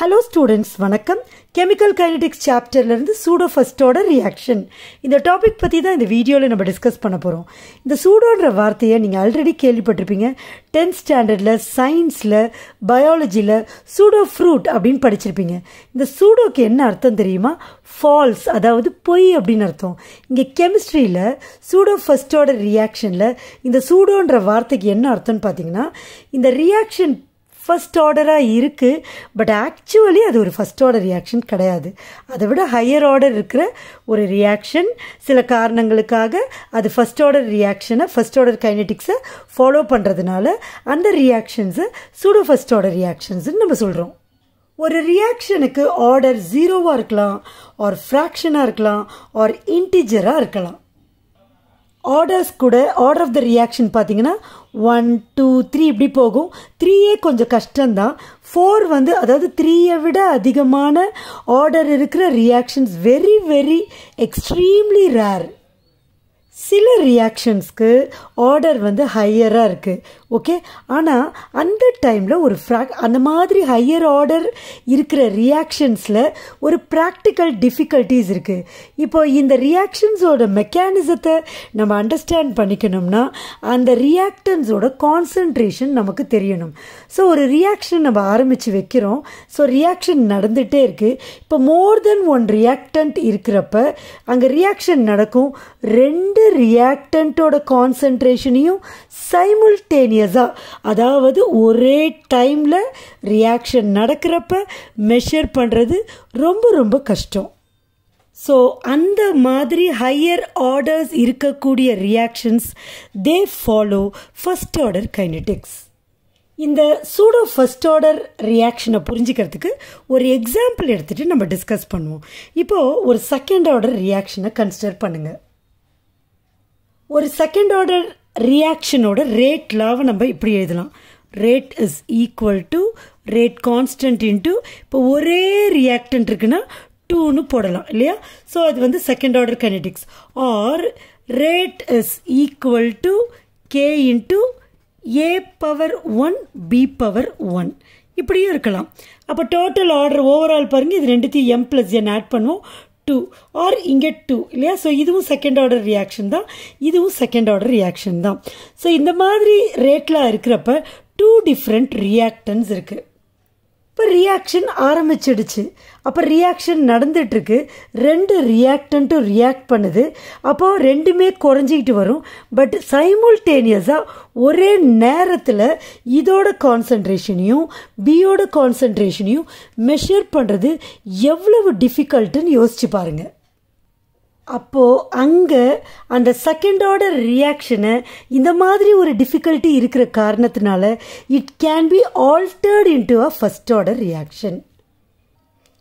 Hello students வணக்கம். Chemical kinetics சாப்டர்லேருந்து pseudo ஃபஸ்ட்டோட ரியாக்ஷன் இந்த டாபிக் பற்றி தான் இந்த வீடியோவில் நம்ம டிஸ்கஸ் பண்ண போகிறோம் இந்த சூடோன்ற வார்த்தையை நீங்கள் ஆல்ரெடி கேள்விப்பட்டிருப்பீங்க. டென்த் ஸ்டாண்டர்டில் சயின்ஸில் பயாலஜியில் சூடோ ஃப்ரூட் அப்படின்னு படிச்சிருப்பீங்க. இந்த சூடோக்கு என்ன அர்த்தம் தெரியுமா? ஃபால்ஸ் அதாவது பொய் அப்படின்னு அர்த்தம். இங்கே கெமிஸ்ட்ரியில் சூடோ ஃபஸ்ட்டோட ரியாக்ஷனில் இந்த சூடோன்ற வார்த்தைக்கு என்ன அர்த்தம்னு பார்த்தீங்கன்னா இந்த ரியாக்ஷன் ஃபஸ்ட் ஆர்டராக இருக்குது பட் ஆக்சுவலி அது ஒரு ஃபஸ்ட் ஆர்டர் ரியாக்ஷன் கிடையாது. அதை விட ஹையர் ஆர்டர் இருக்கிற ஒரு ரியாக்ஷன் சில காரணங்களுக்காக அது ஃபஸ்ட் ஆர்டர் ரியாக்ஷனை ஃபஸ்ட் ஆர்டர் கைனட்டிக்ஸை ஃபாலோ பண்ணுறதுனால அந்த ரியாக்ஷன்ஸை சூடோ ஃபஸ்ட் ஆர்டர் ரியாக்ஷன்ஸ்னு நம்ம சொல்கிறோம் ஒரு ரியாக்ஷனுக்கு ஆர்டர் ஜீரோவாக இருக்கலாம் ஆர் ஃப்ராக்ஷனாக இருக்கலாம் ஆர் இன்டிஜராக இருக்கலாம். ஆர்டர்ஸ் கூட ஆர்டர் ஆஃப் த ரியாக்ஷன் பார்த்தீங்கன்னா ஒன் டூ த்ரீ இப்படி போகும். த்ரீயே கொஞ்சம் கஷ்டம்தான். ஃபோர் வந்து அதாவது த்ரீயை விட அதிகமான ஆர்டர் இருக்கிற reactions very very extremely rare சில ரியாக்ஷன்ஸ்க்கு ஆர்டர் வந்து ஹையராக இருக்குது ஓகே ஆனால் அந்த டைமில் ஒரு ஃப்ராக் அந்த மாதிரி ஹையர் ஆர்டர் இருக்கிற ரியாக்ஷன்ஸில் ஒரு ப்ராக்டிக்கல் டிஃபிகல்ட்டிஸ் இருக்குது இப்போ இந்த ரியாக்ஷன்ஸோட மெக்கானிசத்தை நம்ம அண்டர்ஸ்டாண்ட் பண்ணிக்கணும்னா அந்த ரியாக்டன்ஸோட கான்சன்ட்ரேஷன் நமக்கு தெரியணும். ஸோ ஒரு ரியாக்ஷன் நம்ம ஆரம்பித்து வைக்கிறோம். ஸோ ரியாக்ஷன் நடந்துகிட்டே இருக்குது இப்போ மோர் தென் ஒன் ரியாக்டன்ட் இருக்கிறப்ப அங்கே ரியாக்ஷன் நடக்கும். ரெண்டு ரியாக்டண்ட்டோட கான்சன்ட்ரேஷனையும் சைமுல்டேனியஸாக அதாவது ஒரே டைமில் ரியாக்ஷன் நடக்கிறப்ப மெஷர் பண்ணுறது ரொம்ப ரொம்ப கஷ்டம். ஸோ அந்த மாதிரி ஹையர் ஆர்டர்ஸ் இருக்கக்கூடிய reactions they follow first order kinetics இந்த சூடோ ஃபஸ்ட் ஆர்டர் ரியாக்ஷனை புரிஞ்சுக்கிறதுக்கு ஒரு எக்ஸாம்பிள் எடுத்துகிட்டு நம்ம டிஸ்கஸ் பண்ணுவோம். இப்போது ஒரு செகண்ட் ஆர்டர் ரியாக்ஷனை கன்சிடர் பண்ணுங்கள் ஒரு செகண்ட் ஆர்டர் ரியாக்ஷனோட ரேட் லாவை நம்ம இப்படி எழுதலாம். Rate is equal to rate constant into இப்போ ஒரே ரியாக்டன்ட் இருக்குன்னா டூன்னு போடலாம் இல்லையா? ஸோ அது வந்து second order kinetics or rate is equal to K into A power one B power one இப்படியும் இருக்கலாம். அப்போ டோட்டல் ஆர்டர் ஓவரால் பாருங்கள் இது ரெண்டுத்தையும் எம் ப்ளஸ் என் ஆட் பண்ணுவோம். டூ ஆர் இங்கே டூ இல்லையா? ஸோ இதுவும் செகண்ட் ஆர்டர் ரியாக்ஷன் தான். இதுவும் செகண்ட் ஆர்டர் ரியாக்ஷன் தான். ஸோ இந்த மாதிரி ரேட்டில் இருக்கிறப்ப டூ டிஃப்ரெண்ட் ரியாக்டன்ஸ் இருக்குது இப்போ ரியாக்ஷன் ஆரம்பிச்சிடுச்சு. அப்போ ரியாக்ஷன் நடந்துட்டுருக்கு. ரெண்டு ரியாக்டன்ட்டும் ரியாக்ட் பண்ணுது. அப்போது ரெண்டுமே குறைஞ்சிக்கிட்டு வரும். பட் சைமுல்டேனியஸாக ஒரே நேரத்தில் இதோட கான்சன்ட்ரேஷனையும் பியோட கான்சன்ட்ரேஷனையும் மெஷர் பண்ணுறது எவ்வளவு டிஃபிகல்ட்டுன்னு யோசிச்சு பாருங்கள் அப்போது அங்கே அந்த செகண்ட் ஆர்டர் ரியாக்ஷனை இந்த மாதிரி ஒரு டிஃபிகல்ட்டி இருக்கிற காரணத்தினால it can be altered into a first order reaction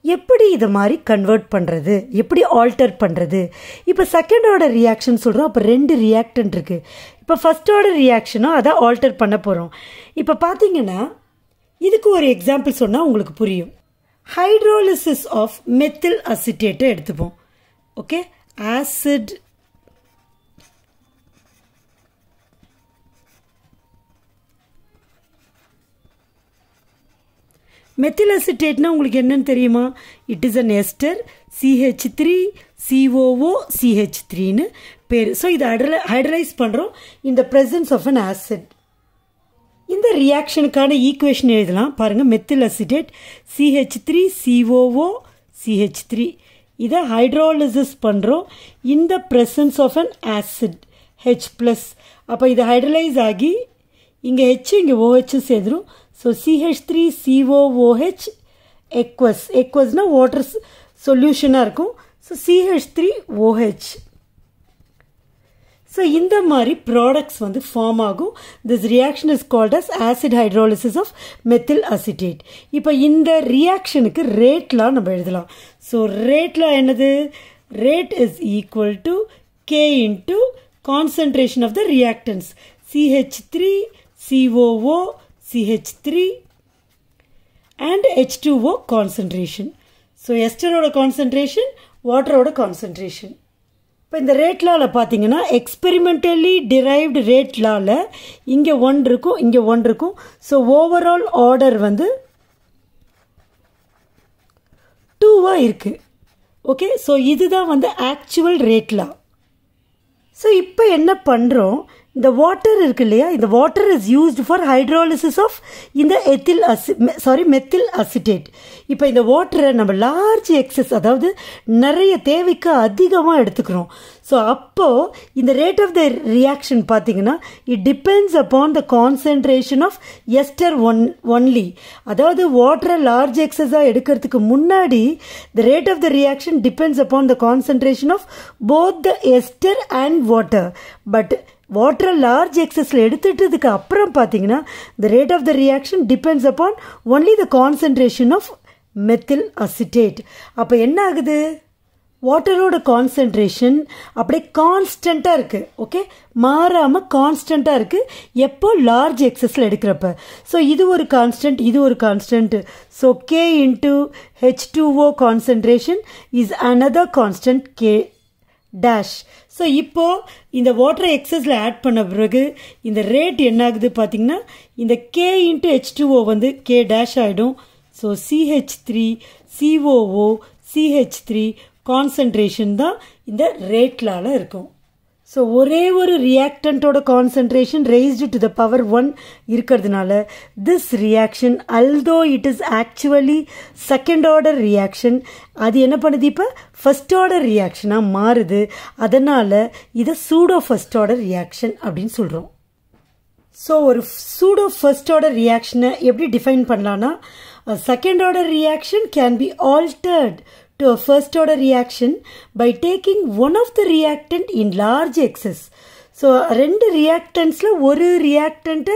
எப்படி இதை மாதிரி கன்வெர்ட் பண்ணுறது எப்படி ஆல்டர் பண்ணுறது இப்போ செகண்ட் ஆர்டர் ரியாக்ஷன் சொல்கிறோம் அப்போ ரெண்டு ரியாக்டன்ட் இருக்குது இப்போ ஃபஸ்ட் ஆர்டர் ரியாக்ஷனும் அதை ஆல்டர் பண்ண போகிறோம் இப்போ பார்த்தீங்கன்னா இதுக்கு ஒரு எக்ஸாம்பிள் சொன்னால் உங்களுக்கு புரியும். ஹைட்ரோலிசிஸ் ஆஃப் மெத்தில் அசிட்டேட்டை எடுத்துப்போம். ஓகே ஆசிட் மெத்தில் அசிட்டேட்னா உங்களுக்கு என்னன்னு தெரியுமா? It is an ester C H three C O O C H த்ரீன்னு பேர். ஸோ இதை ஹைட்ரலை ஹைட்ரலைஸ் பண்ணுறோம் இந்த ப்ரெசன்ஸ் ஆஃப் அன் ஆசிட் இந்த ரியாக்ஷனுக்கான ஈக்குவேஷன் எழுதலாம். பாருங்கள் methyl acetate C H three C O O C H three இதை ஹைட்ராலிசிஸ் பண்ணுறோம் இந்த presence of an acid H plus அப்போ இது ஹைட்ரலைஸ் ஆகி இங்கே ஹெச் இங்கே ஓஹெச்சும் சேர்ந்துடும் so C H three C O O H aqueous எக்வஸ்னால் water சொல்யூஷனாக இருக்கும். So C H three O H so இந்த மாதிரி ப்ராடக்ட்ஸ் வந்து ஃபார்ம் ஆகும். This reaction is called as acid hydrolysis of methyl acetate இப்போ இந்த ரியாக்ஷனுக்கு ரேட்லாம் நம்ம எழுதலாம். ஸோ ரேட்லாம் என்னது? Rate is equal to K into concentration of the reactants C H three C O O C H three and H two O concentration so எஸ்டரோட concentration வாட்டரோட concentration இப்போ இந்த ரேட் லாவில் பார்த்தீங்கன்னா எக்ஸ்பெரிமெண்டலி டிரைவ்டு ரேட் லாவில் இங்கே one இருக்கும் இங்கே one இருக்கும். So overall order வந்து டூவாக இருக்குது ஓகே ஸோ இதுதான் வந்து ஆக்சுவல் ரேட்லா ஸோ இப்போ என்ன பண்ணுறோம் இந்த வாட்டர் இருக்கு இல்லையா? இந்த water is used for hydrolysis of இந்த எத்தில் அசி சாரி மெத்தில் அசிட்டேட் இப்போ இந்த வாட்டரை நம்ம லார்ஜ் எக்ஸஸ் அதாவது நிறைய தேவைக்கு அதிகமாக எடுத்துக்கிறோம். ஸோ அப்போது இந்த ரேட் ஆஃப் த ரியாக்ஷன் பார்த்தீங்கன்னா it depends upon the concentration of ester one only அதாவது வாட்டரை லார்ஜ் எக்ஸஸாக எடுக்கிறதுக்கு முன்னாடி the rate of the reaction depends upon the concentration of both the ester and water but வாட்டரை large எக்ஸஸில் எடுத்துட்டதுக்கு அப்புறம் பார்த்தீங்கன்னா the rate of the reaction depends upon only the concentration of methyl acetate அப்போ என்ன ஆகுது? வாட்டரோட கான்சென்ட்ரேஷன் அப்படியே கான்ஸ்டண்ட்டாக இருக்குது ஓகே மாறாமல் கான்ஸ்டண்ட்டாக இருக்குது எப்போ லார்ஜ் எக்ஸஸில் எடுக்கிறப்ப? ஸோ இது ஒரு கான்ஸ்டன்ட் இது ஒரு constant so K into H two O concentration is another constant K dash so இப்போது இந்த வாட்டரை எக்ஸஸில் ஆட் பண்ண பிறகு இந்த ரேட் என்ன ஆகுது பார்த்தீங்கன்னா இந்த K into H two O வந்து கே டேஷ் ஆகிடும் so C H three C O O C H three concentration தான் இந்த ரேட்லால இருக்கும். ஸோ ஒரே ஒரு ரியாக்டண்ட்டோட concentration raised to the power one இருக்கிறதுனால this reaction although it is actually second order reaction அது என்ன பண்ணுது இப்போ? ஃபஸ்ட் ஆர்டர் ரியாக்ஷனாக மாறுது. அதனால் இதை சூடோ ஃபஸ்ட் ஆர்டர் ரியாக்ஷன் அப்படின்னு சொல்கிறோம் ஸோ ஒரு சூடோ ஃபர்ஸ்ட் ஆர்டர் ரியாக்ஷனை எப்படி டிஃபைன் பண்ணலான்னா second order reaction can be altered to a first order reaction by taking one of the reactant in large excess. So ரெண்டு ரியாக்டன்ஸில் ஒரு ரியாக்டண்ட்டை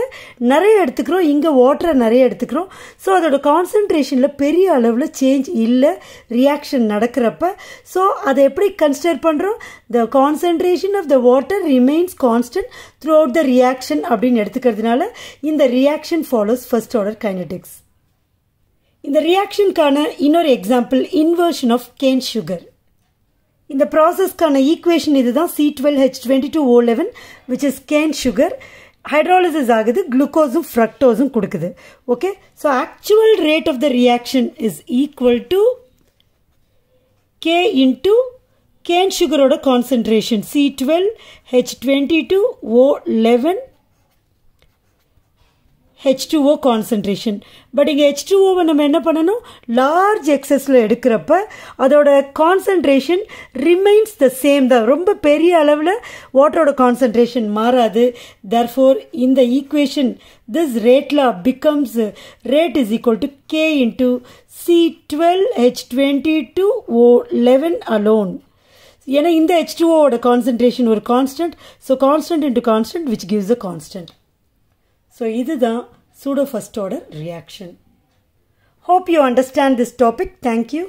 நிறைய எடுத்துக்கிறோம். இங்கே வாட்டரை நிறைய எடுத்துக்கிறோம். ஸோ அதோட கான்சன்ட்ரேஷனில் பெரிய அளவில் சேஞ்ச் இல்லை ரியாக்ஷன் நடக்கிறப்ப. ஸோ அதை எப்படி கன்சிடர் பண்ணுறோம் the concentration of the water remains constant throughout the reaction அப்படின்னு எடுத்துக்கிறதுனால இந்த reaction follows first order kinetics இந்த ரியாக்ஷனுக்கான இன்னொரு example inversion of cane sugar இந்த ப்ராசஸ்க்கான ஈக்குவேஷன் இதுதான் C twelve H twenty two O eleven which is cane sugar hydrolysis ஆகுது குளுக்கோஸும் ஃப்ரக்டோஸும் கொடுக்குது. Okay so actual rate of the reaction is equal to K into cane சுகரோட concentration C twelve H twenty two O eleven H two O concentration but இங்கே H டூஓவை நம்ம என்ன பண்ணணும்? Large எக்ஸஸில் எடுக்கிறப்ப அதோட கான்சன்ட்ரேஷன் ரிமைன்ஸ் த சேம் தான். ரொம்ப பெரிய அளவில் வாட்டரோட கான்சன்ட்ரேஷன் மாறாது. தர்ஃபோர் இந்த equation this ரேட்லா becomes rate is equal to K into C twelve H twenty two O eleven alone ஏன்னா இந்த ஹெச் டூஓட கான்சன்ட்ரேஷன் ஒரு constant so constant into constant which gives a constant so இதுதான் pseudo first order reaction hope you understand this topic thank you